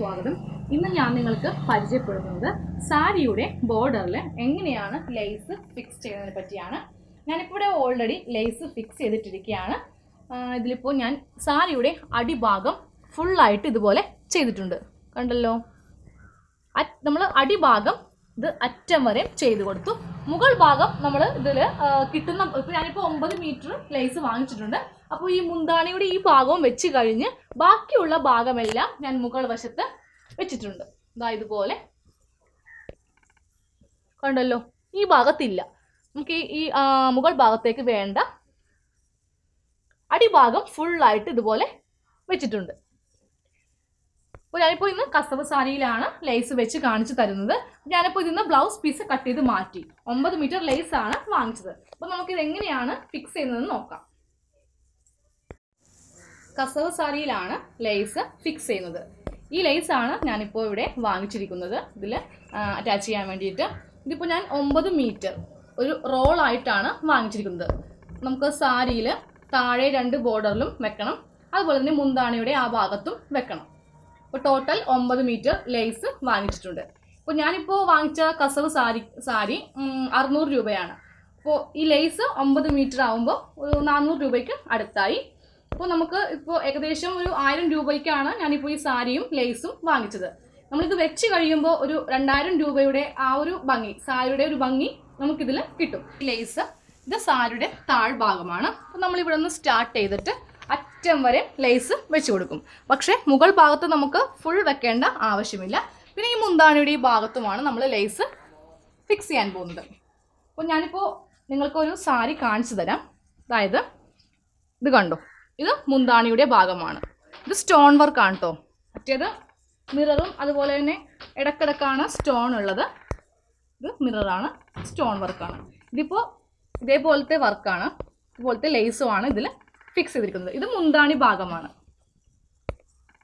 സ്വാഗതം. ഇന്ന് ഞാൻ നിങ്ങൾക്ക് പരിചയപ്പെടുത്തുന്നത് സാരിയുടെ ബോർഡറിൽ എങ്ങനെയാണ് ലേസ് ഫിക്സ് ചെയ്യുന്നതിനെ പറ്റിയാണ്. ഞാനിപ്പോൾ ഓൾറെഡി ലേസ് ഫിക്സ് ചെയ്തിട്ടിരിക്കുകയാണ്. ഇതിലിപ്പോൾ ഞാൻ സാരിയുടെ അടിഭാഗം ഫുള്ളായിട്ട് ഇതുപോലെ ചെയ്തിട്ടുണ്ട്. കണ്ടല്ലോ? നമ്മൾ അടിഭാഗം ഇത് അറ്റം വരെ ചെയ്ത് കൊടുത്തു. മുകൾ ഭാഗം നമ്മൾ ഇതിൽ കിട്ടുന്ന ഇപ്പോൾ ഞാനിപ്പോൾ ഒമ്പത് മീറ്റർ ലേസ് വാങ്ങിച്ചിട്ടുണ്ട്. അപ്പോൾ ഈ മുന്താണിയുടെ ഈ ഭാഗവും വെച്ച് കഴിഞ്ഞ് ബാക്കിയുള്ള ഭാഗമെല്ലാം ഞാൻ മുകൾ വശത്ത് വെച്ചിട്ടുണ്ട്. ഇതാ ഇതുപോലെ. കണ്ടല്ലോ? ഈ ഭാഗത്തില്ല. നമുക്ക് ഈ- മുകൾ ഭാഗത്തേക്ക് വേണ്ട. അടിഭാഗം ഫുള്ളായിട്ട് ഇതുപോലെ വെച്ചിട്ടുണ്ട്. അപ്പോൾ ഞാനിപ്പോൾ ഇന്ന് കസവ് സാരിയിലാണ് ലേസ് വെച്ച് കാണിച്ചു തരുന്നത്. ഞാനിപ്പോൾ ഇതിന്ന് ബ്ലൗസ് പീസ് കട്ട് ചെയ്ത് മാറ്റി. ഒമ്പത് മീറ്റർ ലേസ് ആണ് വാങ്ങിച്ചത്. അപ്പോൾ നമുക്കിത് എങ്ങനെയാണ് ഫിക്സ് ചെയ്യുന്നതെന്ന് നോക്കാം. കസവ് സാരിയിലാണ് ലേസ് ഫിക്സ് ചെയ്യുന്നത്. ഈ ലേസ് ആണ് ഞാനിപ്പോൾ ഇവിടെ വാങ്ങിച്ചിരിക്കുന്നത്. ഇതിൽ അറ്റാച്ച് ചെയ്യാൻ വേണ്ടിയിട്ട്. ഇതിപ്പോൾ ഞാൻ ഒമ്പത് മീറ്റർ ഒരു റോളായിട്ടാണ് വാങ്ങിച്ചിരിക്കുന്നത്. നമുക്ക് സാരിയിൽ താഴെ രണ്ട് ബോർഡറിലും വെക്കണം. അതുപോലെ തന്നെ മുന്താണിയുടെ ആ ഭാഗത്തും വെക്കണം. അപ്പോൾ ടോട്ടൽ ഒമ്പത് മീറ്റർ ലേസ് വാങ്ങിച്ചിട്ടുണ്ട്. അപ്പോൾ ഞാനിപ്പോൾ വാങ്ങിച്ച കസവ് സാരി സാരി അറുന്നൂറ് രൂപയാണ്. അപ്പോൾ ഈ ലേസ് ഒമ്പത് മീറ്റർ ആകുമ്പോൾ ഒരു നാനൂറ് രൂപയ്ക്ക് അടുത്തായി അപ്പോൾ നമുക്ക് ഇപ്പോൾ ഏകദേശം ഒരു ആയിരം രൂപയ്ക്കാണ് ഞാനിപ്പോൾ ഈ സാരിയും ലേസും വാങ്ങിച്ചത്. നമ്മളിത് വെച്ച് കഴിയുമ്പോൾ ഒരു രണ്ടായിരം രൂപയുടെ ആ ഒരു ഭംഗി സാരിയുടെ ഒരു ഭംഗി നമുക്കിതിൽ കിട്ടും. ലേസ് ഇത് സാരിയുടെ താഴ്ഭാഗമാണ് അപ്പോൾ നമ്മളിവിടെ നിന്ന് സ്റ്റാർട്ട് ചെയ്തിട്ട് അറ്റം വരെ ലേസ് വെച്ച് കൊടുക്കും. പക്ഷേ മുകൾ ഭാഗത്ത് നമുക്ക് ഫുൾ വെക്കേണ്ട ആവശ്യമില്ല. പിന്നെ ഈ മുന്താണിയുടെ ഈ ഭാഗത്തുമാണ് നമ്മൾ ലേസ് ഫിക്സ് ചെയ്യാൻ പോകുന്നത്. അപ്പോൾ ഞാനിപ്പോൾ നിങ്ങൾക്കൊരു സാരി കാണിച്ചു തരാം. അതായത് ഇത് കണ്ടോ? ഇത് മുന്താണിയുടെ ഭാഗമാണ്. ഇത് സ്റ്റോൺ വർക്കാണ് കേട്ടോ മറ്റേത് മിററും അതുപോലെ തന്നെ ഇടക്കിടക്കാണ് സ്റ്റോൺ ഉള്ളത്. ഇത് മിററാണ് സ്റ്റോൺ വർക്കാണ് ഇതിപ്പോൾ ഇതേപോലത്തെ വർക്കാണ് ഇതുപോലത്തെ ലേസുമാണ് ഇതിൽ ഫിക്സ് ചെയ്തിരിക്കുന്നത്. ഇത് മുന്താണി ഭാഗമാണ്.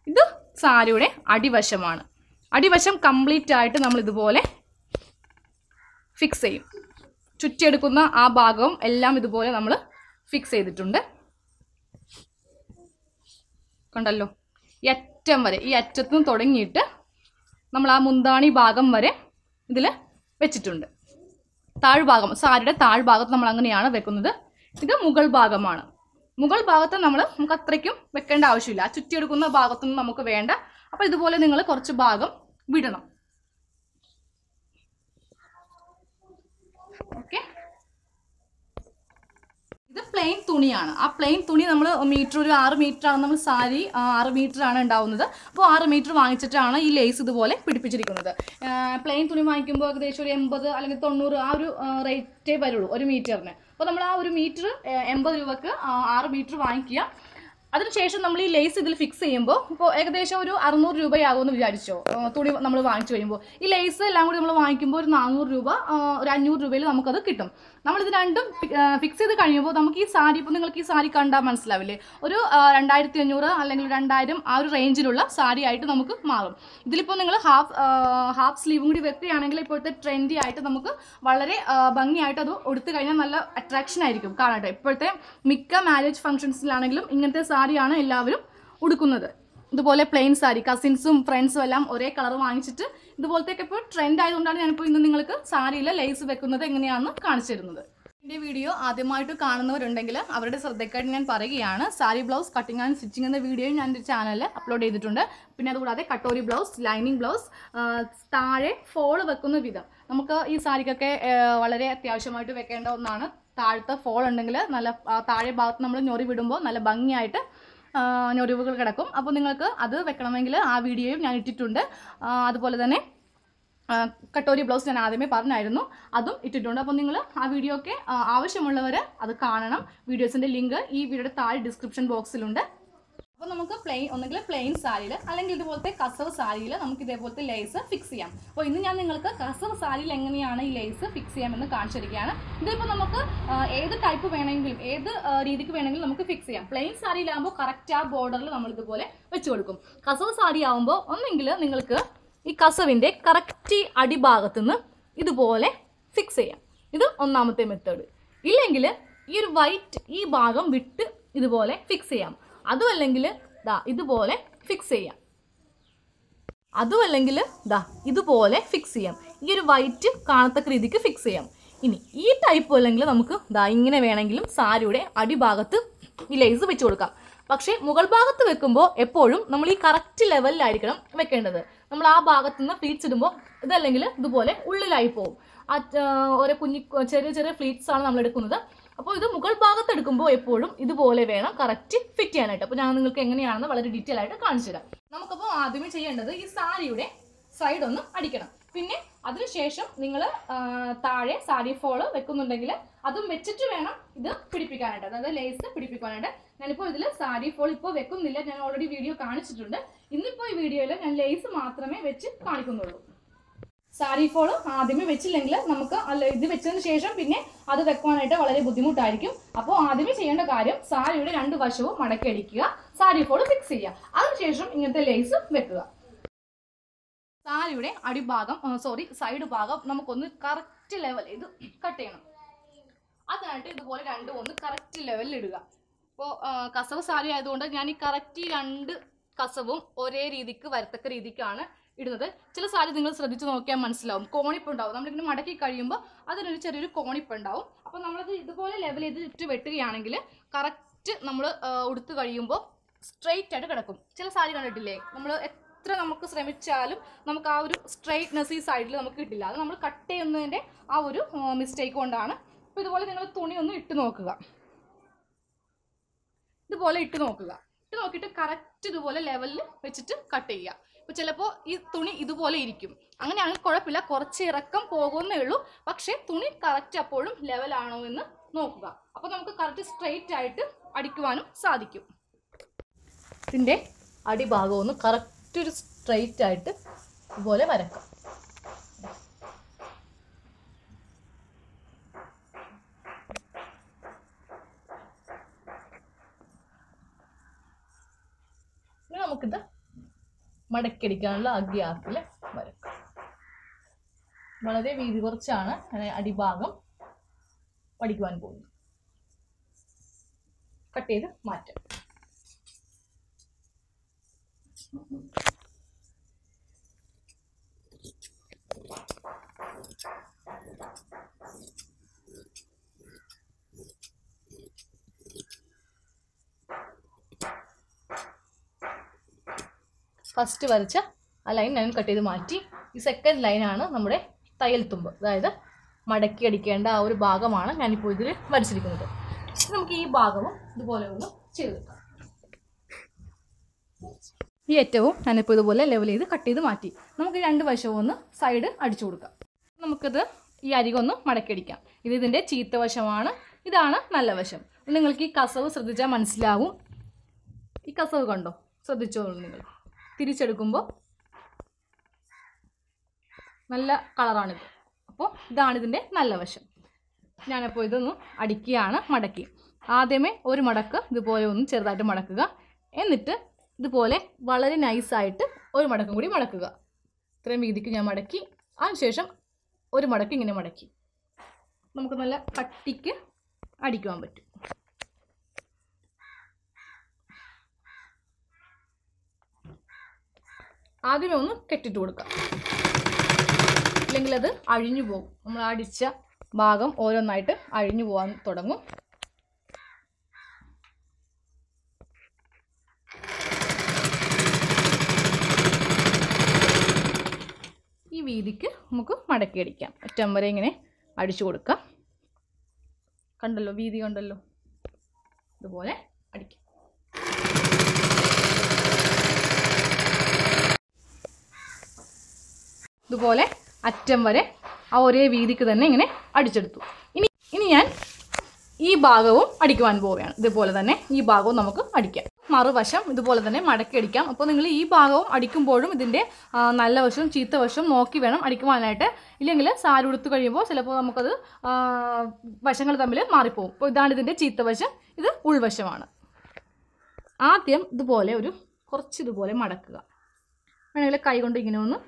ഇത് സാരിയുടെ അടിവശമാണ്. അടിവശം കംപ്ലീറ്റ് ആയിട്ട് നമ്മൾ ഇതുപോലെ ഫിക്സ് ചെയ്യും. ചുറ്റിയെടുക്കുന്ന ആ ഭാഗവും എല്ലാം ഇതുപോലെ നമ്മൾ ഫിക്സ് ചെയ്തിട്ടുണ്ട്. കണ്ടല്ലോ? ഈ അറ്റം വരെ ഈ അറ്റത്തു തുടങ്ങിയിട്ട് നമ്മൾ ആ മുന്താണി ഭാഗം വരെ ഇതിൽ വെച്ചിട്ടുണ്ട്. താഴ്ഭാഗം സാരിയുടെ താഴ്ഭാഗത്ത് നമ്മൾ അങ്ങനെയാണ് വെക്കുന്നത്. ഇത് മുകൾ ഭാഗമാണ്. മുകൾ ഭാഗത്ത് നമ്മൾ നമുക്ക് അത്രയ്ക്കും വെക്കേണ്ട ആവശ്യമില്ല. ആ ചുറ്റിയെടുക്കുന്ന ഭാഗത്തൊന്നും നമുക്ക് വേണ്ട. അപ്പോൾ ഇതുപോലെ നിങ്ങൾ കുറച്ച് ഭാഗം വിടണം. ഓക്കെ? ഇത് പ്ലെയിൻ തുണിയാണ്. ആ പ്ലെയിൻ തുണി നമ്മൾ മീറ്റർ ഒരു ആറ് ആണ് നമ്മൾ സാരി ആറ് ആണ് ഉണ്ടാവുന്നത്. അപ്പോൾ ആറ് മീറ്റർ വാങ്ങിച്ചിട്ടാണ് ഈ ലേസ് ഇതുപോലെ പിടിപ്പിച്ചിരിക്കുന്നത്. പ്ലെയിൻ തുണി വാങ്ങിക്കുമ്പോൾ ഏകദേശം ഒരു എൺപത് അല്ലെങ്കിൽ തൊണ്ണൂറ് ആ ഒരു റേറ്റേ വരുള്ളൂ ഒരു മീറ്ററിന് അപ്പോൾ നമ്മൾ ആ ഒരു മീറ്റർ എൺപത് രൂപക്ക് ആറ് മീറ്റർ വാങ്ങിക്കുക. അതിനുശേഷം നമ്മൾ ഈ ലേസ് ഇതിൽ ഫിക്സ് ചെയ്യുമ്പോൾ ഇപ്പോൾ ഏകദേശം ഒരു അറുന്നൂറ് രൂപയാകുമെന്ന് വിചാരിച്ചോ. തുണി നമ്മൾ വാങ്ങിച്ചു കഴിയുമ്പോൾ. ഈ ലേസ് എല്ലാം കൂടി നമ്മൾ വാങ്ങിക്കുമ്പോൾ ഒരു നാനൂറ് രൂപ ഒരു അഞ്ഞൂറ് രൂപയിൽ നമുക്കത് കിട്ടും. നമ്മളിത് രണ്ടും ഫിക്സ് ചെയ്ത് കഴിയുമ്പോൾ നമുക്ക് ഈ സാരി ഇപ്പോൾ നിങ്ങൾക്ക് ഈ സാരി കണ്ടാൽ മനസ്സിലാവില്ലേ? ഒരു രണ്ടായിരത്തി അഞ്ഞൂറ് അല്ലെങ്കിൽ രണ്ടായിരം ആ ഒരു റേഞ്ചിലുള്ള സാരി ആയിട്ട് നമുക്ക് മാറും. ഇതിലിപ്പോൾ നിങ്ങൾ ഹാഫ് ഹാഫ് സ്ലീവും കൂടി വെക്കുകയാണെങ്കിൽ ഇപ്പോഴത്തെ ട്രെൻഡി ആയിട്ട് നമുക്ക് വളരെ ഭംഗിയായിട്ട് അത് എടുത്തു കഴിഞ്ഞാൽ നല്ല അട്രാക്ഷൻ ആയിരിക്കും. കാണട്ടെ ഇപ്പോഴത്തെ മിക്ക മാരേജ് ഫംഗ്ഷൻസിലാണെങ്കിലും ഇങ്ങനത്തെ സാരിയാണ് എല്ലാവരും ഉടുക്കുന്നത്. ഇതുപോലെ പ്ലെയിൻ സാരി കസിൻസും ഫ്രണ്ട്സും എല്ലാം ഒരേ കളർ വാങ്ങിച്ചിട്ട് ഇതുപോലത്തേക്ക് ഇപ്പോൾ ട്രെൻഡ് ആയതുകൊണ്ടാണ് ഞാനിപ്പോൾ ഇന്ന് നിങ്ങൾക്ക് സാരിയിൽ ലേസ് വെക്കുന്നത് എങ്ങനെയാണെന്ന് കാണിച്ചു തരുന്നത്. എന്റെ വീഡിയോ ആദ്യമായിട്ട് കാണുന്നവരുണ്ടെങ്കിൽ അവരുടെ ശ്രദ്ധയ്ക്കായിട്ട് ഞാൻ പറയുകയാണ്. Sari blouse cutting and stitching എന്ന വീഡിയോ ഞാൻ എന്റെ ചാനലിൽ അപ്ലോഡ് ചെയ്തിട്ടുണ്ട്. പിന്നെ അതുകൂടാതെ കട്ടോരി ബ്ലൗസ് ലൈനിങ് ബ്ലൗസ് താഴെ ഫോൾ വെക്കുന്ന വിധം. നമുക്ക് ഈ സാരിക്കൊക്കെ വളരെ അത്യാവശ്യമായിട്ട് വെക്കേണ്ട ഒന്നാണ്. താഴത്തെ ഫോൾ ഉണ്ടെങ്കിൽ നല്ല താഴെ ഭാഗത്ത് നമ്മൾ ഞൊറി വിടുമ്പോൾ നല്ല ഭംഗിയായിട്ട് ഞൊറിവുകൾ കിടക്കും. അപ്പോൾ നിങ്ങൾക്ക് അത് വെക്കണമെങ്കിൽ ആ വീഡിയോയും ഞാൻ ഇട്ടിട്ടുണ്ട്. അതുപോലെ തന്നെ കട്ടോരി ബ്ലൗസ് ഞാൻ ആദ്യമേ പറഞ്ഞായിരുന്നു. അതും ഇട്ടിട്ടുണ്ട്. അപ്പോൾ നിങ്ങൾ ആ വീഡിയോ ഒക്കെ ആവശ്യമുള്ളവർ അത് കാണണം. വീഡിയോസിന്റെ ലിങ്ക് ഈ വീഡിയോയുടെ താഴെ ഡിസ്ക്രിപ്ഷൻ ബോക്സിലുണ്ട്. അപ്പോൾ നമുക്ക് പ്ലെയിൻ ഒന്നുകിൽ പ്ലെയിൻ സാരിയിൽ അല്ലെങ്കിൽ ഇതുപോലത്തെ കസവ് സാരിയിൽ നമുക്ക് ഇതേപോലത്തെ ലേസ് ഫിക്സ് ചെയ്യാം. അപ്പോൾ ഇന്ന് ഞാൻ നിങ്ങൾക്ക് കസവ് സാരിയിൽ എങ്ങനെയാണ് ഈ ലേസ് ഫിക്സ് ചെയ്യാമെന്ന് കാണിച്ചിരിക്കുകയാണ് ഇതിപ്പോൾ നമുക്ക് ഏത് ടൈപ്പ് വേണമെങ്കിലും ഏത് രീതിക്ക് വേണമെങ്കിലും നമുക്ക് ഫിക്സ് ചെയ്യാം. പ്ലെയിൻ സാരിയിലാകുമ്പോൾ കറക്റ്റ് ആ ബോർഡറിൽ നമ്മൾ ഇതുപോലെ വെച്ച് കൊടുക്കും. കസവ് സാരി ആകുമ്പോൾ ഒന്നെങ്കിൽ നിങ്ങൾക്ക് ഈ കസവിന്റെ കറക്റ്റ് അടിഭാഗത്തു നിന്ന് ഇതുപോലെ ഫിക്സ് ചെയ്യാം. ഇത് ഒന്നാമത്തെ മെത്തേഡ് ഇല്ലെങ്കിൽ ഈ ഒരു വൈറ്റ് ഈ ഭാഗം വിട്ട് ഇതുപോലെ ഫിക്സ് ചെയ്യാം. അതുമല്ലെങ്കിൽ ദാ ഇതുപോലെ ഫിക്സ് ചെയ്യാം. അതുമല്ലെങ്കിൽ ദാ ഇതുപോലെ ഫിക്സ് ചെയ്യാം. ഈ ഒരു വൈറ്റ് കാണത്തക്ക രീതിക്ക് ഫിക്സ് ചെയ്യാം. ഇനി ഈ ടൈപ്പ് അല്ലെങ്കിൽ നമുക്ക് ദാ ഇങ്ങനെ വേണമെങ്കിലും സാരിയുടെ അടിഭാഗത്ത് ഈ ലേസ് വെച്ച് കൊടുക്കാം. പക്ഷേ മുകൾ ഭാഗത്ത് വെക്കുമ്പോൾ എപ്പോഴും നമ്മൾ ഈ കറക്റ്റ് ലെവലിലായിരിക്കണം വെക്കേണ്ടത്. നമ്മൾ ആ ഭാഗത്ത് നിന്ന് ഫ്ലീറ്റ്സ് ഇടുമ്പോൾ ഇതല്ലെങ്കിൽ ഇതുപോലെ ഉള്ളിലായി പോകും ആ ഓരോ കുഞ്ഞി ചെറിയ ചെറിയ ഫ്ലീറ്റ്സ് ആണ് നമ്മൾ എടുക്കുന്നത്. അപ്പോൾ ഇത് മുകൾ ഭാഗത്ത് എടുക്കുമ്പോൾ എപ്പോഴും ഇതുപോലെ വേണം കറക്റ്റ് ഫിറ്റ് ചെയ്യാനായിട്ട്. അപ്പോൾ ഞാൻ നിങ്ങൾക്ക് എങ്ങനെയാണെന്ന് വളരെ ഡീറ്റെയിൽ ആയിട്ട് കാണിച്ചു തരാം. നമുക്കപ്പോൾ ആദ്യമേ ചെയ്യേണ്ടത് ഈ സാരിയുടെ സൈഡ് ഒന്ന് അടിക്കണം. പിന്നെ അതിനുശേഷം നിങ്ങൾ താഴെ സാരി ഫോൾ വെക്കുന്നുണ്ടെങ്കിൽ അതും വെച്ചിട്ട് വേണം ഇത് പിടിപ്പിക്കാനായിട്ട്. അതായത് ലേസ് പിടിപ്പിക്കാനായിട്ട് ഞാനിപ്പോൾ ഇതിൽ സാരി ഫോൾ ഇപ്പോൾ വെക്കുന്നില്ല. ഞാൻ ഓൾറെഡി വീഡിയോ കാണിച്ചിട്ടുണ്ട്. ഇന്നിപ്പോൾ ഈ വീഡിയോയിൽ ഞാൻ ലേസ് മാത്രമേ വെച്ച് കാണിക്കുന്നുള്ളൂ. സാരി ഫോൾ ആദ്യമേ വെച്ചില്ലെങ്കിൽ നമുക്ക് അല്ല ഇത് വെച്ചതിന് ശേഷം പിന്നെ അത് വെക്കുവാനായിട്ട് വളരെ ബുദ്ധിമുട്ടായിരിക്കും. അപ്പോൾ ആദ്യമേ ചെയ്യേണ്ട കാര്യം സാരിയുടെ രണ്ട് വശവും മടക്കി അടിക്കുക സാരി ഫോൾ ഫിക്സ് ചെയ്യുക. അതിനുശേഷം ഇങ്ങനത്തെ ലേസ് വെക്കുക. സാരിയുടെ അടിഭാഗം സോറി സൈഡ് ഭാഗം നമുക്കൊന്ന് കറക്റ്റ് ലെവൽ ഇത് കട്ട് ചെയ്യണം. അതിനായിട്ട് ഇതുപോലെ രണ്ടും ഒന്ന് കറക്റ്റ് ലെവലിൽ ഇടുക. ഇപ്പോൾ കസവ് സാരി ആയതുകൊണ്ട് ഞാൻ ഈ കറക്റ്റ് രണ്ട് കസവും ഒരേ രീതിക്ക് വരത്തക്ക രീതിക്കാണ് ഇടുന്നത്. ചില സാരി നിങ്ങൾ ശ്രദ്ധിച്ച് നോക്കിയാൽ മനസ്സിലാവും. കോണിപ്പ് ഉണ്ടാവും നമ്മളിങ്ങനെ മടക്കി കഴിയുമ്പോൾ അതിനൊരു ചെറിയൊരു കോണിപ്പ് ഉണ്ടാവും അപ്പോൾ നമ്മളത് ഇതുപോലെ ലെവൽ ചെയ്ത് ചെയ്തിട്ട് വെട്ടുകയാണെങ്കിൽ കറക്റ്റ് നമ്മൾ ഉടുത്ത് കഴിയുമ്പോൾ സ്ട്രെയിറ്റ് ആയിട്ട് കിടക്കും. ചില സാരി കണ്ടിട്ടില്ലേ? നമ്മൾ എത്ര നമുക്ക് ശ്രമിച്ചാലും നമുക്ക് ആ ഒരു സ്ട്രെയിറ്റ്നെസ് ഈ സൈഡിൽ നമുക്ക് കിട്ടില്ല. അത് നമ്മൾ കട്ട് ചെയ്യുന്നതിന്റെ ആ ഒരു മിസ്റ്റേക്ക് കൊണ്ടാണ്. അപ്പോൾ ഇതുപോലെ നിങ്ങൾ തുണി ഒന്ന് ഇട്ട് നോക്കുക. ഇതുപോലെ ഇട്ട് നോക്കുക. ഇട്ട് നോക്കിയിട്ട് കറക്റ്റ് ഇതുപോലെ ലെവലിൽ വെച്ചിട്ട് കട്ട് ചെയ്യുക. ഇപ്പോൾ ചിലപ്പോൾ ഈ തുണി ഇതുപോലെ ഇരിക്കും. അങ്ങനെയാണെങ്കിൽ കുഴപ്പമില്ല. കുറച്ച് ഇറക്കം പോകുന്നേ ഉള്ളൂ. പക്ഷേ തുണി കറക്റ്റ് അപ്പോഴും ലെവലാണോ എന്ന് നോക്കുക. അപ്പോൾ നമുക്ക് കറക്റ്റ് സ്ട്രെയിറ്റ് ആയിട്ട് അടിക്കുവാനും സാധിക്കും. ഇതിന്റെ അടിഭാഗം ഒന്ന് കറക്റ്റ് ഒരു സ്ട്രെയിറ്റ് ആയിട്ട് ഇതുപോലെ വരക്കാം. നമുക്കിത് മടക്കടിക്കാനുള്ള ആ ഗ്യാപ്പിൽ വരും വളരെ വീതി കുറച്ചാണ് അടിഭാഗം പഠിക്കുവാൻ പോകുന്നത്. കട്ട് ചെയ്ത് മാറ്റാം. ഫസ്റ്റ് വരച്ച ആ ലൈൻ ഞാൻ കട്ട് ചെയ്ത് മാറ്റി. ഈ സെക്കൻഡ് ലൈനാണ് നമ്മുടെ തയ്യൽ തുമ്പ്. അതായത് മടക്കി അടിക്കേണ്ട ആ ഒരു ഭാഗമാണ് ഞാനിപ്പോൾ ഇതിൽ വരച്ചിരിക്കുന്നത്. നമുക്ക് ഈ ഭാഗവും ഇതുപോലെ ഒന്ന് ചെയ്ത് വെക്കാം. ഈ ഏറ്റവും ഞാനിപ്പോൾ ഇതുപോലെ ലെവൽ ചെയ്ത് കട്ട് ചെയ്ത് മാറ്റി. നമുക്ക് രണ്ട് വശവും ഒന്ന് സൈഡ് അടിച്ചു കൊടുക്കാം. നമുക്കിത് ഈ അരികൊന്ന് മടക്കിയടിക്കാം ഇത് ഇതിന്റെ ചീത്ത വശമാണ്. ഇതാണ് നല്ല വശം. നിങ്ങൾക്ക് ഈ കസവ് ശ്രദ്ധിച്ചാൽ മനസ്സിലാവും. ഈ കസവ് കണ്ടോ? ശ്രദ്ധിച്ചോളൂ നിങ്ങൾ. തിരിച്ചെടുക്കുമ്പോൾ നല്ല കളറാണിത്. അപ്പോൾ ഇതാണ് ഇതിന്റെ നല്ല വശം. ഞാനപ്പോൾ ഇതൊന്ന് അടിക്കുകയാണ് മടക്കി. ആദ്യമേ ഒരു മടക്ക് ഇതുപോലെ ഒന്ന് ചെറുതായിട്ട് മടക്കുക. എന്നിട്ട് ഇതുപോലെ വളരെ നൈസായിട്ട് ഒരു മടക്കും കൂടി മടക്കുക. ഇത്രയും വീതിക്ക് ഞാൻ മടക്കി. അതിനുശേഷം ഒരു മടക്ക് ഇങ്ങനെ മടക്കി. നമുക്ക് നല്ല കട്ടിക്ക് അടിക്കുവാൻ പറ്റും. ഒന്ന് കെട്ടിട്ട് കൊടുക്കാം. അല്ലെങ്കിൽ അത് അഴിഞ്ഞു പോകും. നമ്മൾ അടിച്ച ഭാഗം ഓരോന്നായിട്ട് അഴിഞ്ഞു പോകാൻ തുടങ്ങും. ഈ വീതിക്ക് നമുക്ക് മടക്കി അടിക്കാം. അറ്റം വരെ ഇങ്ങനെ അടിച്ചു കൊടുക്കാം. കണ്ടല്ലോ വീതി കണ്ടല്ലോ. ഇതുപോലെ അടിക്കാം. ഇതുപോലെ അറ്റം വരെ ആ ഒരേ വീതിക്ക് തന്നെ ഇങ്ങനെ അടിച്ചെടുത്തു. ഇനി ഇനി ഞാൻ ഈ ഭാഗവും അടിക്കുവാൻ പോവുകയാണ്. ഇതുപോലെ തന്നെ ഈ ഭാഗവും നമുക്ക് അടിക്കാം. മറുവശം ഇതുപോലെ തന്നെ മടക്കി അടിക്കാം. അപ്പോൾ നിങ്ങൾ ഈ ഭാഗവും അടിക്കുമ്പോഴും ഇതിന്റെ നല്ല വശവും ചീത്ത വശവും നോക്കി വേണം അടിക്കുവാനായിട്ട്. ഇല്ലെങ്കിൽ സാരി ഉടുത്ത് കഴിയുമ്പോൾ ചിലപ്പോൾ നമുക്കത് വശങ്ങൾ തമ്മിൽ മാറിപ്പോകും അപ്പോൾ ഇതാണ് ഇതിന്റെ ചീത്ത വശം ഇത് ഉൾവശമാണ്. ആദ്യം ഇതുപോലെ ഒരു കുറച്ച് ഇതുപോലെ മടക്കുക. വേണമെങ്കിൽ കൈ കൊണ്ട് ഇങ്ങനെ ഒന്ന്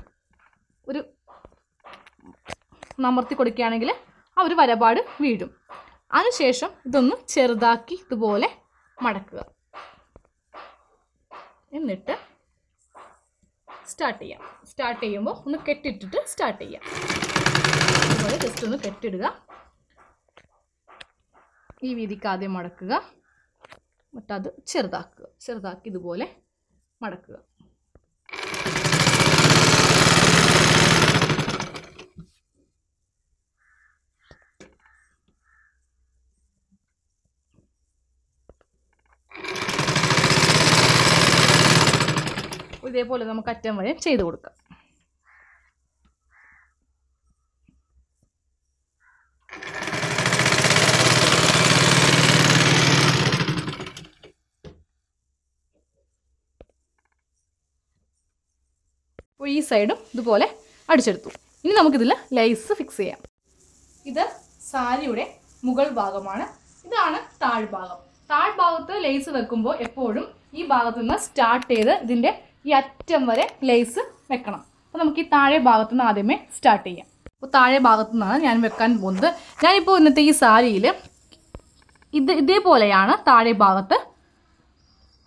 ഒരു നമർത്തി കൊടുക്കുകയാണെങ്കിൽ ആ ഒരു വരപാട് വീഴും. അതിനുശേഷം ഇതൊന്ന് ചെറുതാക്കി ഇതുപോലെ മടക്കുക. എന്നിട്ട് സ്റ്റാർട്ട് ചെയ്യാം. സ്റ്റാർട്ട് ചെയ്യുമ്പോൾ ഒന്ന് കെട്ടിട്ടിട്ട് സ്റ്റാർട്ട് ചെയ്യാം. അതുപോലെ ജസ്റ്റ് ഒന്ന് കെട്ടിടുക. ഈ വീതിക്ക് ആദ്യം മടക്കുക. എന്നിട്ടത് ചെറുതാക്കുക. ചെറുതാക്കി ഇതുപോലെ മടക്കുക. ഇതേപോലെ നമുക്ക് അറ്റം വരെ ചെയ്ത് കൊടുക്കാം. അപ്പോൾ ഈ സൈഡും ഇതുപോലെ അടിച്ചെടുത്തു. ഇനി നമുക്കിതിൽ ലൈസ് ഫിക്സ് ചെയ്യാം. ഇത് സാരിയുടെ മുകൾ ഭാഗമാണ്. ഇതാണ് താഴ്ഭാഗം. താഴ്ഭാഗത്ത് ലൈസ് വെക്കുമ്പോൾ എപ്പോഴും ഈ ഭാഗത്തുനിന്ന് സ്റ്റാർട്ട് ചെയ്ത് ഇതിന്റെ ഈ അറ്റം വരെ ലേസ് വെക്കണം. അപ്പോൾ നമുക്ക് ഈ താഴെ ഭാഗത്തു നിന്ന് ആദ്യമേ സ്റ്റാർട്ട് ചെയ്യാം. അപ്പോൾ താഴെ ഭാഗത്തു നിന്നാണ് ഞാൻ വെക്കാൻ പോകുന്നത്. ഞാനിപ്പോൾ ഇന്നത്തെ ഈ സാരിയിൽ ഇത് ഇതേപോലെയാണ് താഴെ ഭാഗത്ത്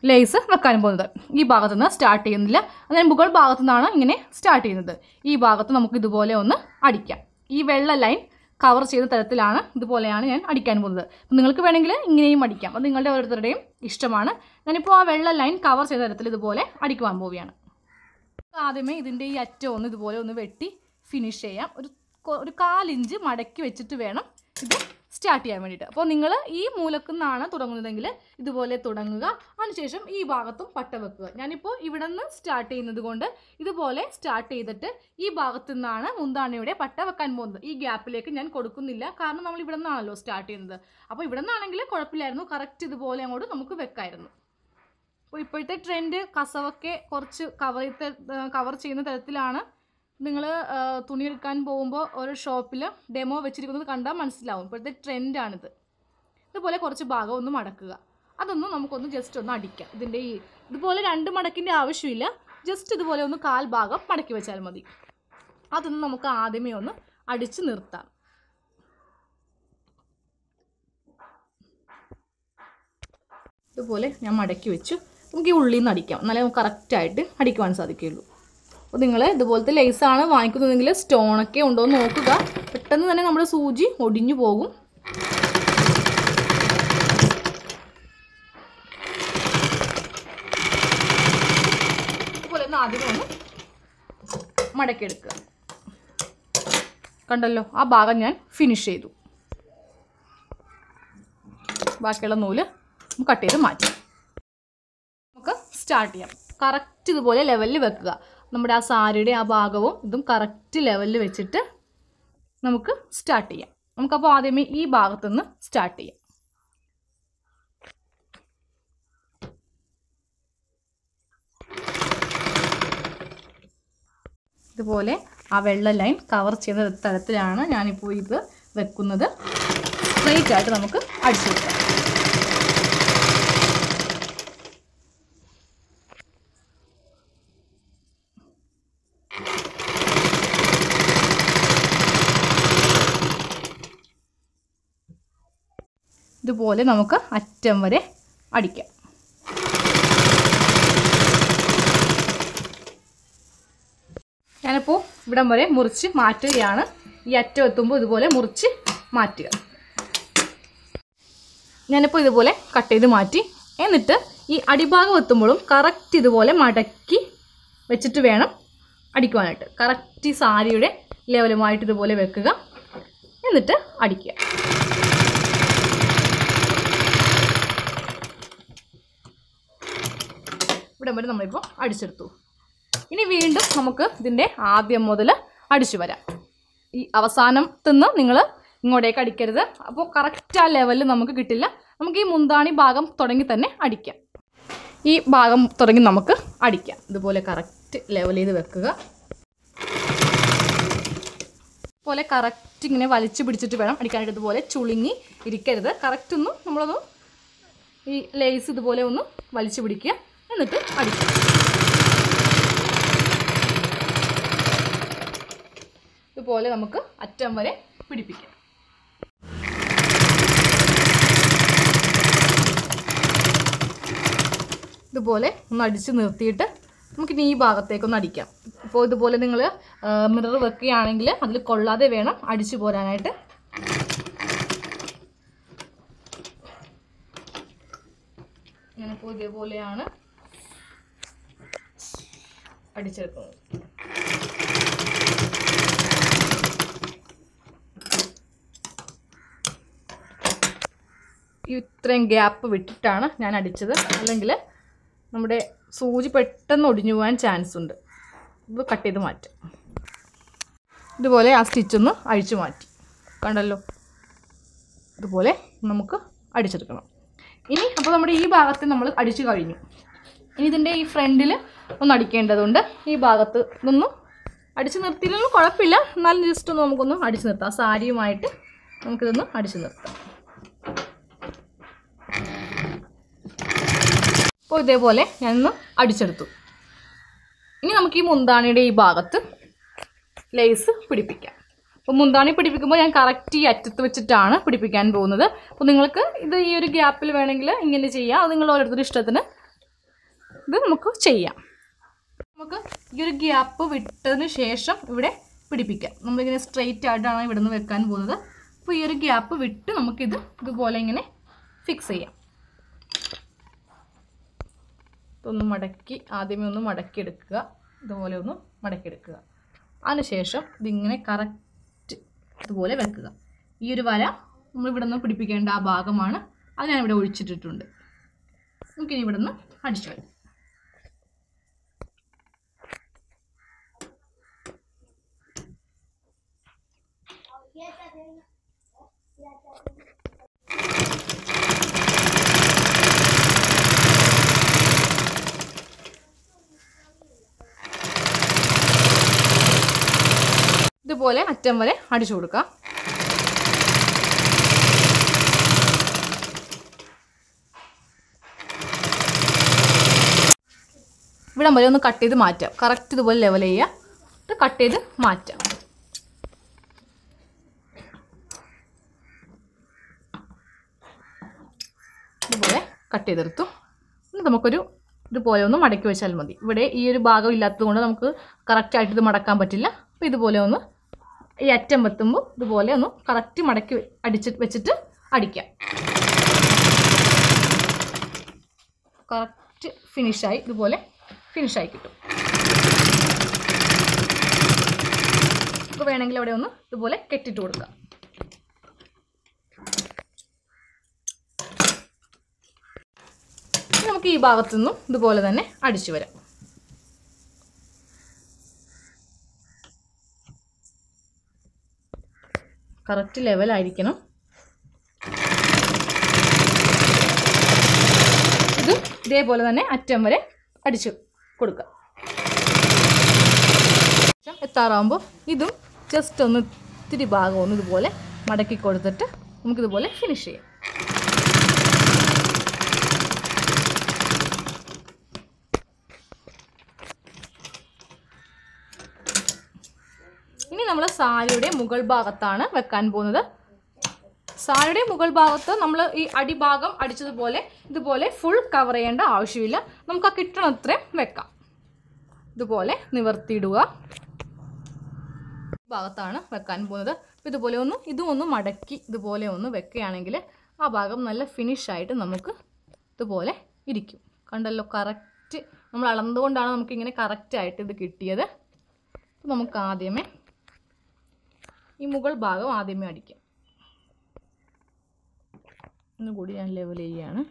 ലേസ് വെക്കാൻ പോകുന്നത്. ഈ ഭാഗത്തു നിന്ന് സ്റ്റാർട്ട് ചെയ്യുന്നില്ല അങ്ങനെ മുകൾ ഭാഗത്തു നിന്നാണ് ഇങ്ങനെ സ്റ്റാർട്ട് ചെയ്യുന്നത്. ഈ ഭാഗത്ത് നമുക്ക് ഇതുപോലെ ഒന്ന് അടിക്കാം. ഈ വെള്ള ലൈൻ കവർ ചെയ്ത തരത്തിലാണ് ഇതുപോലെയാണ് ഞാൻ അടിക്കാൻ പോകുന്നത്. അപ്പം നിങ്ങൾക്ക് വേണമെങ്കിൽ ഇങ്ങനെയും അടിക്കാം. അത് നിങ്ങളുടെ ഓരോരുത്തരുടെയും ഇഷ്ടമാണ്. ഞാനിപ്പോൾ ആ വെള്ള ലൈൻ കവർ ചെയ്ത തരത്തിൽ ഇതുപോലെ അടിക്കുവാൻ പോവുകയാണ്. ആദ്യമേ ഇതിന്റെ ഈ അറ്റം ഒന്ന് ഇതുപോലെ ഒന്ന് വെട്ടി ഫിനിഷ് ചെയ്യാം. ഒരു ഒരു കാലിഞ്ച് മടക്കി വെച്ചിട്ട് വേണം ഇത് സ്റ്റാർട്ട് ചെയ്യാൻ വേണ്ടിയിട്ട്. അപ്പോൾ നിങ്ങൾ ഈ മൂലക്കുന്നാണ് തുടങ്ങുന്നതെങ്കിൽ ഇതുപോലെ തുടങ്ങുക. അതിനുശേഷം ഈ ഭാഗത്തും പട്ട വെക്കുക. ഞാനിപ്പോൾ ഇവിടെ നിന്ന് സ്റ്റാർട്ട് ചെയ്യുന്നത് കൊണ്ട് ഇതുപോലെ സ്റ്റാർട്ട് ചെയ്തിട്ട് ഈ ഭാഗത്തു നിന്നാണ് മുന്താണിയുടെ പട്ട വെക്കാൻ പോകുന്നത്. ഈ ഗ്യാപ്പിലേക്ക് ഞാൻ കൊടുക്കുന്നില്ല. കാരണം നമ്മൾ ഇവിടെ നിന്നാണല്ലോ സ്റ്റാർട്ട് ചെയ്യുന്നത്. അപ്പോൾ ഇവിടെ നിന്നാണെങ്കിൽ കുഴപ്പമില്ലായിരുന്നു. കറക്റ്റ് ഇതുപോലെ അങ്ങോട്ട് നമുക്ക് വെക്കായിരുന്നു. അപ്പോൾ ഇപ്പോഴത്തെ ട്രെൻഡ് കസവൊക്കെ കുറച്ച് കവർ കവർ ചെയ്യുന്ന തരത്തിലാണ് നിങ്ങൾ തുണി എടുക്കാൻ പോകുമ്പോൾ ഓരോ ഷോപ്പിൽ ഡെമോ വെച്ചിരിക്കുന്നത് കണ്ടാൽ മനസ്സിലാവും. ഇപ്പോഴത്തെ ട്രെൻഡാണിത് ഇതുപോലെ കുറച്ച് ഭാഗം ഒന്ന് മടക്കുക. അതൊന്ന് നമുക്കൊന്ന് ജസ്റ്റ് ഒന്ന് അടിക്കാം. ഇതിന്റെ ഈ ഇതുപോലെ രണ്ട് മടക്കിന്റെ ആവശ്യമില്ല. ജസ്റ്റ് ഇതുപോലെ ഒന്ന് കാൽ ഭാഗം മടക്കി വെച്ചാൽ മതി. അതൊന്ന് നമുക്ക് ആദ്യമേ ഒന്ന് അടിച്ച് നിർത്താം. ഇതുപോലെ ഞാൻ മടക്കി വെച്ചു. നമുക്ക് ഈ ഉള്ളിൽ നിന്ന് അടിക്കാം. എന്നാലേ നമുക്ക് കറക്റ്റായിട്ട് അടിക്കുവാൻ സാധിക്കുകയുള്ളൂ. അപ്പോൾ നിങ്ങൾ ഇതുപോലത്തെ ലേസാണ് വാങ്ങിക്കുന്നതെങ്കിൽ സ്റ്റോണൊക്കെ ഉണ്ടോ എന്ന് നോക്കുക. പെട്ടെന്ന് തന്നെ നമ്മുടെ സൂചി ഒടിഞ്ഞു പോകും. ആദ്യം ഒന്ന് മടക്കിയെടുക്കുക. കണ്ടല്ലോ ആ ഭാഗം ഞാൻ ഫിനിഷ് ചെയ്തു. ബാക്കിയുള്ള നൂൽ കട്ട് ചെയ്ത് മാറ്റാം. നമുക്ക് സ്റ്റാർട്ട് ചെയ്യാം. കറക്റ്റ് ഇതുപോലെ ലെവലിൽ വെക്കുക. നമ്മുടെ ആ സാരിയുടെ ആ ഭാഗവും ഇതും കറക്റ്റ് ലെവലിൽ വെച്ചിട്ട് നമുക്ക് സ്റ്റാർട്ട് ചെയ്യാം. നമുക്കപ്പോൾ ആദ്യമേ ഈ ഭാഗത്തുനിന്ന് സ്റ്റാർട്ട് ചെയ്യാം. ഇതുപോലെ ആ വെള്ള ലൈൻ കവർ ചെയ്യുന്ന തരത്തിലാണ് ഞാനിപ്പോൾ ഇത് വെക്കുന്നത്. സ്ട്രെയിറ്റ് ആയിട്ട് നമുക്ക് അടിച്ചു കൊടുക്കാം. ഇതുപോലെ നമുക്ക് അറ്റം വരെ അടിക്കാം. ഞാനിപ്പോൾ ഇവിടം വരെ മുറിച്ച് മാറ്റുകയാണ്. ഈ അറ്റം എത്തുമ്പോൾ ഇതുപോലെ മുറിച്ച് മാറ്റുക. ഞാനിപ്പോൾ ഇതുപോലെ കട്ട് ചെയ്ത് മാറ്റി. എന്നിട്ട് ഈ അടിഭാഗം എത്തുമ്പോഴും കറക്റ്റ് ഇതുപോലെ മടക്കി വെച്ചിട്ട് വേണം അടിക്കുവാനായിട്ട്. കറക്റ്റ് സാരിയുടെ ലെവലുമായിട്ട് ഇതുപോലെ വെക്കുക. എന്നിട്ട് അടിക്കുക. ഇവിടെ വരെ നമ്മളിപ്പോൾ അടിച്ചെടുത്തു. ഇനി വീണ്ടും നമുക്ക് ഇതിന്റെ ആദ്യം മുതൽ അടിച്ചു വരാം. ഈ അവസാനത്തുനിന്ന് നിങ്ങൾ ഇങ്ങോട്ടേക്ക് അടിക്കരുത്. അപ്പോൾ കറക്റ്റ് ആ ലെവലിൽ നമുക്ക് കിട്ടില്ല. നമുക്ക് ഈ മുന്താണി ഭാഗം തുടങ്ങി തന്നെ അടിക്കാം. ഈ ഭാഗം തുടങ്ങി നമുക്ക് അടിക്കാം. ഇതുപോലെ കറക്റ്റ് ലെവൽ ചെയ്ത് വെക്കുക. പോലെ കറക്റ്റ് ഇങ്ങനെ വലിച്ചു പിടിച്ചിട്ട് വേണം അടിക്കാനായിട്ട്. ഇതുപോലെ ചുളുങ്ങി ഇരിക്കരുത്. കറക്റ്റ് ഒന്ന് നമ്മളൊന്ന് ഈ ലേസ് ഇതുപോലെ ഒന്ന് വലിച്ചു പിടിക്കുക. എന്നിട്ട് അടിക്കുക ഇതുപോലെ നമുക്ക് അറ്റം വരെ പിടിപ്പിക്കാം. ഇതുപോലെ ഒന്ന് അടിച്ച് നിർത്തിയിട്ട് നമുക്കിനി ഈ ഭാഗത്തേക്കൊന്ന് അടിക്കാം. ഇപ്പോൾ ഇതുപോലെ നിങ്ങൾ മിറർ വെക്കുകയാണെങ്കിൽ അതിൽ കൊള്ളാതെ വേണം അടിച്ചു പോരാനായിട്ട്. ഞാനിപ്പോൾ ഇതേപോലെയാണ് അടിച്ചെടുക്കുന്നത്. ഇത്രയും ഗ്യാപ്പ് വിട്ടിട്ടാണ് ഞാൻ അടിച്ചത്. അല്ലെങ്കിൽ നമ്മുടെ സൂചി പെട്ടെന്ന് ഒടിഞ്ഞു പോകാൻ ചാൻസ് ഉണ്ട്. ഇത് കട്ട് ചെയ്ത് മാറ്റാം. ഇതുപോലെ ആ സ്റ്റിച്ചൊന്ന് അഴിച്ചു മാറ്റി. കണ്ടല്ലോ? ഇതുപോലെ നമുക്ക് അടിച്ചെടുക്കണം. ഇനി അപ്പോൾ നമ്മുടെ ഈ ഭാഗത്ത് നമ്മൾ അടിച്ചു കഴിഞ്ഞു. ഇനി ഇതിന്റെ ഈ ഫ്രണ്ടിൽ ഒന്ന് അടിക്കേണ്ടതുണ്ട്. ഈ ഭാഗത്ത് നിന്നും അടിച്ചു നിർത്തിയില്ലെങ്കിലും കുഴപ്പമില്ല. എന്നാലും ജസ്റ്റ് ഒന്ന് നമുക്കൊന്ന് അടിച്ചു നിർത്താം. സാരിയുമായിട്ട് നമുക്കിതൊന്ന് അടിച്ചു നിർത്താം. അപ്പോൾ ഇതേപോലെ ഞാനൊന്ന് അടിച്ചെടുത്തു. ഇനി നമുക്ക് ഈ മുന്താണിയുടെ ഈ ഭാഗത്ത് ലേസ് പിടിപ്പിക്കാം. അപ്പോൾ മുന്താണി പിടിപ്പിക്കുമ്പോൾ ഞാൻ കറക്റ്റ് ഈ അറ്റത്ത് വെച്ചിട്ടാണ് പിടിപ്പിക്കാൻ പോകുന്നത്. അപ്പോൾ നിങ്ങൾക്ക് ഇത് ഈ ഒരു ഗ്യാപ്പിൽ വേണമെങ്കിൽ ഇങ്ങനെ ചെയ്യാം. അത് നിങ്ങൾ ഓരോരുത്തരുടെ ഇഷ്ടത്തിന് ഇത് നമുക്ക് ചെയ്യാം. നമുക്ക് ഈ ഒരു ഗ്യാപ്പ് വിട്ടതിന് ശേഷം ഇവിടെ പിടിപ്പിക്കാം. നമ്മളിങ്ങനെ സ്ട്രെയിറ്റ് ആയിട്ടാണ് ഇവിടെ നിന്ന് വെക്കാൻ പോകുന്നത്. അപ്പോൾ ഈ ഒരു ഗ്യാപ്പ് വിട്ട് നമുക്കിത് ഇതുപോലെ ഇങ്ങനെ ഫിക്സ് ചെയ്യാം. ഇതൊന്ന് മടക്കി ആദ്യമേ ഒന്ന് മടക്കിയെടുക്കുക. ഇതുപോലെ ഒന്ന് മടക്കിയെടുക്കുക. അതിനുശേഷം ഇതിങ്ങനെ കറക്റ്റ് ഇതുപോലെ വെക്കുക. ഈ ഒരു വര നമ്മൾ ഇവിടെ നിന്ന് പിടിപ്പിക്കേണ്ട ആ ഭാഗമാണ്. അത് ഞാനിവിടെ ഒഴിച്ചിട്ടിട്ടുണ്ട്. നമുക്കിനി ഇവിടെ നിന്ന് അടിച്ചു വരാം ഇതുപോലെ അറ്റം വരെ അടിച്ചു കൊടുക്കുക ഇവിടം വരെ ഒന്ന് കട്ട് ചെയ്ത് മാറ്റാം. കറക്റ്റ് ഇതുപോലെ ലെവൽ ചെയ്യുക. കട്ട് ചെയ്ത് മാറ്റാം. ഇതുപോലെ കട്ട് ചെയ്തെടുത്തു. നമുക്കൊരു ഇതുപോലെ ഒന്ന് മടക്കി വെച്ചാൽ മതി. ഇവിടെ ഈ ഒരു ഭാഗം ഇല്ലാത്തത് കൊണ്ട് നമുക്ക് കറക്റ്റായിട്ട് ഇത് മടക്കാൻ പറ്റില്ല. അപ്പോൾ ഇതുപോലെ ഒന്ന് ഈ അറ്റം എത്തുമ്പോൾ ഇതുപോലെ ഒന്ന് കറക്റ്റ് മടക്കി അടിച്ച് വെച്ചിട്ട് അടിക്കാം. കറക്റ്റ് ഫിനിഷായി ഇതുപോലെ ഫിനിഷായി കിട്ടും. ഇപ്പോൾ വേണമെങ്കിൽ അവിടെ ഒന്ന് ഇതുപോലെ കെട്ടിട്ട് കൊടുക്കാം. നമുക്ക് ഈ ഭാഗത്തു നിന്നും ഇതുപോലെ തന്നെ അടിച്ചു വരാം. കറക്റ്റ് ലെവലായിരിക്കണം. ഇത് ഇതേപോലെ തന്നെ അറ്റം വരെ അടിച്ചു കൊടുക്കുക. എത്താറാകുമ്പോൾ ഇതും ജസ്റ്റ് ഒന്ന് ഇത്തിരി ഭാഗം ഒന്ന് ഇതുപോലെ മടക്കി കൊടുത്തിട്ട് നമുക്കിതുപോലെ ഫിനിഷ് ചെയ്യാം. ഇനി നമ്മൾ സാരിയുടെ മുകൾ ഭാഗത്താണ് വെക്കാൻ പോകുന്നത്. സാരിയുടെ മുകൾ ഭാഗത്ത് നമ്മൾ ഈ അടിഭാഗം അടിച്ചതുപോലെ ഇതുപോലെ ഫുൾ കവർ ചെയ്യേണ്ട ആവശ്യമില്ല. നമുക്ക് ആ കിട്ടണത്രയും വെക്കാം. ഇതുപോലെ നിവർത്തിയിടുക. ഭാഗത്താണ് വെക്കാൻ പോകുന്നത്. ഇതുപോലെ ഒന്ന് ഇതും ഒന്ന് മടക്കി ഇതുപോലെ ഒന്ന് വെക്കുകയാണെങ്കിൽ ആ ഭാഗം നല്ല ഫിനിഷായിട്ട് നമുക്ക് ഇതുപോലെ ഇരിക്കും. കണ്ടല്ലോ കറക്റ്റ് നമ്മൾ അളന്നുകൊണ്ടാണ് നമുക്കിങ്ങനെ കറക്റ്റായിട്ട് ഇത് കിട്ടിയത്. നമുക്ക് ആദ്യമേ ഈ മുകൾ ഭാഗം ആദ്യമേ അടിക്കാം. ഒന്നുകൂടി ഞാൻ ലെവൽ ചെയ്യുകയാണ്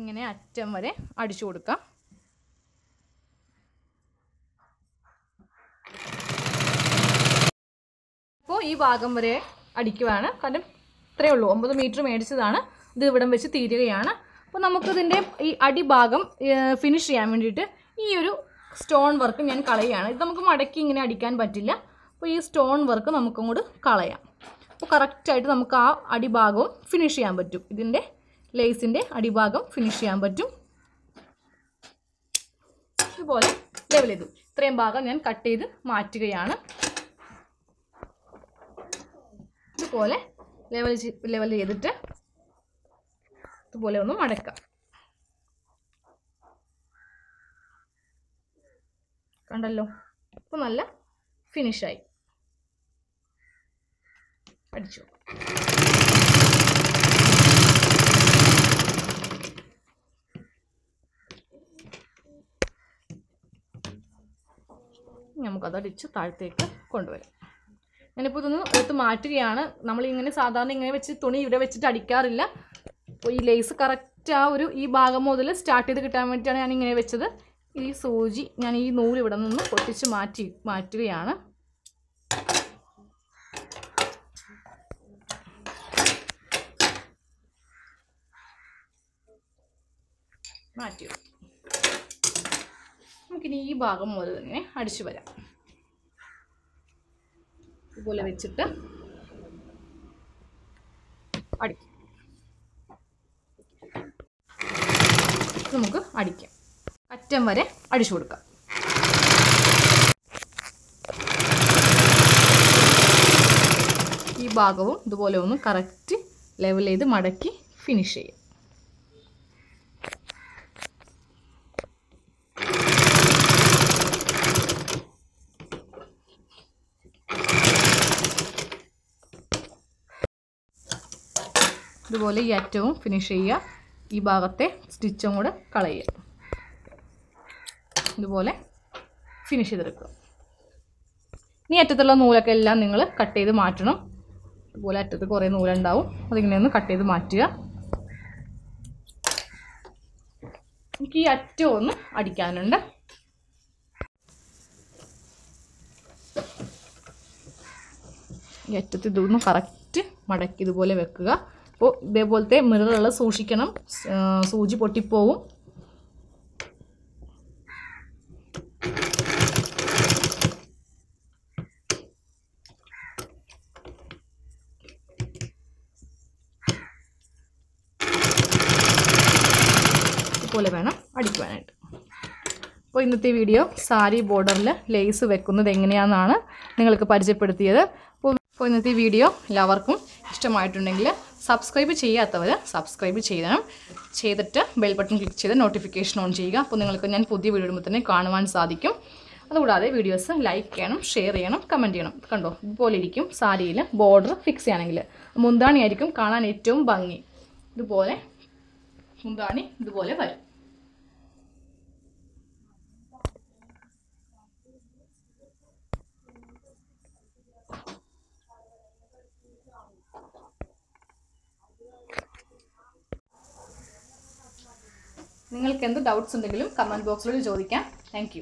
ഇങ്ങനെ അറ്റം വരെ അടിച്ചു കൊടുക്കാം. അപ്പോൾ ഈ ഭാഗം വരെ അടിക്കുവാണ്. കാരണം ഇത്രയേ ഉള്ളൂ. ഒമ്പത് മീറ്റർ മേടിച്ചതാണ്. ഇത് ഇവിടം വെച്ച് തീരുകയാണ്. അപ്പോൾ നമുക്കിതിന്റെ ഈ അടിഭാഗം ഫിനിഷ് ചെയ്യാൻ വേണ്ടിയിട്ട് ഈ ഒരു സ്റ്റോൺ വർക്ക് ഞാൻ കളയുകയാണ്. ഇത് നമുക്ക് മടക്കി ഇങ്ങനെ അടിക്കാൻ പറ്റില്ല. അപ്പോൾ ഈ സ്റ്റോൺ വർക്ക് നമുക്കങ്ങോട്ട് കളയാം. അപ്പോൾ കറക്റ്റായിട്ട് നമുക്ക് ആ അടിഭാഗവും ഫിനിഷ് ചെയ്യാൻ പറ്റും. ഇതിന്റെ ലേസിന്റെ അടിഭാഗം ഫിനിഷ് ചെയ്യാൻ പറ്റും. ഇതുപോലെ ലെവൽ ചെയ്തു. ഇത്രയും ഭാഗം ഞാൻ കട്ട് ചെയ്ത് മാറ്റുകയാണ്. ഇതുപോലെ ലെവൽ ലെവൽ ചെയ്തിട്ട് ഇതുപോലെ ഒന്ന് മടക്കാം. കണ്ടല്ലോ? അപ്പോൾ നല്ല ഫിനിഷായി അടിച്ചു. നമുക്കത് അടിച്ച് താഴത്തേക്ക് കൊണ്ടുവരാം. ഞാനിപ്പോൾ ഇതൊന്ന് എടുത്ത് മാറ്റുകയാണ്. നമ്മളിങ്ങനെ സാധാരണ ഇങ്ങനെ വെച്ച് തുണി ഇവിടെ വെച്ചിട്ട് അടിക്കാറില്ല. അപ്പോൾ ഈ ലേസ് കറക്റ്റ് ആ ഒരു ഈ ഭാഗം മുതൽ സ്റ്റാർട്ട് ചെയ്ത് കിട്ടാൻ വേണ്ടിയിട്ടാണ് ഞാൻ ഇങ്ങനെ വെച്ചത്. ഈ സൂചി ഞാൻ ഈ നൂൽ ഇവിടെ നിന്ന് പൊട്ടിച്ച് മാറ്റി മാറ്റുകയാണ്. മാറ്റി നമുക്കിനി ഈ ഭാഗം മുതൽ തന്നെ അടിച്ചു വരാം. ഇതുപോലെ വെച്ചിട്ട് അടിക്കും. നമുക്ക് അടിക്കാം. അറ്റം വരെ അടിച്ചു കൊടുക്കാം. ഈ ഭാഗവും ഇതുപോലെ ഒന്ന് കറക്റ്റ് ലെവൽ ചെയ്ത് മടക്കി ഫിനിഷ് ചെയ്യും. ഇതുപോലെ ഈ അറ്റവും ഫിനിഷ് ചെയ്യുക. ഈ ഭാഗത്തെ സ്റ്റിച്ചും കൂടെ കളയുക. ഇതുപോലെ ഫിനിഷ് ചെയ്തെടുക്കുക. ഇനി അറ്റത്തുള്ള നൂലൊക്കെ എല്ലാം നിങ്ങൾ കട്ട് ചെയ്ത് മാറ്റണം. ഇതുപോലെ അറ്റത്ത് കുറേ നൂലുണ്ടാവും. അതിങ്ങനെ ഒന്ന് കട്ട് ചെയ്ത് മാറ്റുക. എനിക്ക് ഈ അറ്റം ഒന്ന് അടിക്കാനുണ്ട്. ഈ അറ്റത്ത് ഇതൊന്ന് കറക്റ്റ് മടക്കി ഇതുപോലെ വെക്കുക. അപ്പോൾ ഇതേപോലത്തെ മിററുകൾ സൂക്ഷിക്കണം. സൂചി പൊട്ടിപ്പോവും. ഇതുപോലെ വേണം അടിക്കുവാനായിട്ട്. അപ്പോൾ ഇന്നത്തെ വീഡിയോ സാരി ബോർഡറിൽ ലേസ് വെക്കുന്നത് എങ്ങനെയാണെന്നാണ് നിങ്ങൾക്ക് പരിചയപ്പെടുത്തിയത്. അപ്പോൾ ഇന്നത്തെ വീഡിയോ എല്ലാവർക്കും ഇഷ്ടമായിട്ടുണ്ടെങ്കിൽ സബ്സ്ക്രൈബ് ചെയ്യാത്തവർ സബ്സ്ക്രൈബ് ചെയ്യണം. ചെയ്തിട്ട് ബെൽ ബട്ടൺ ക്ലിക്ക് ചെയ്ത് നോട്ടിഫിക്കേഷൻ ഓൺ ചെയ്യുക. അപ്പോൾ നിങ്ങൾക്ക് ഞാൻ പുതിയ വീഡിയോ ഇടുമ്പോൾ തന്നെ കാണുവാൻ സാധിക്കും. അതുകൂടാതെ വീഡിയോസ് ലൈക്ക് ചെയ്യണം ഷെയർ ചെയ്യണം കമന്റ് ചെയ്യണം. കണ്ടോ? ഇതുപോലെ ഇരിക്കും. സാരിയിൽ ബോർഡർ ഫിക്സ് ചെയ്യണമെങ്കിൽ മുന്താണിയായിരിക്കും കാണാൻ ഏറ്റവും ഭംഗി. ഇതുപോലെ മുന്താണി ഇതുപോലെ വരും. നിങ്ങൾക്ക് എന്ത് ഡൗട്ട്സ് ഉണ്ടെങ്കിലും കമന്റ് ബോക്സിലൂടെ ചോദിക്കാം. താങ്ക്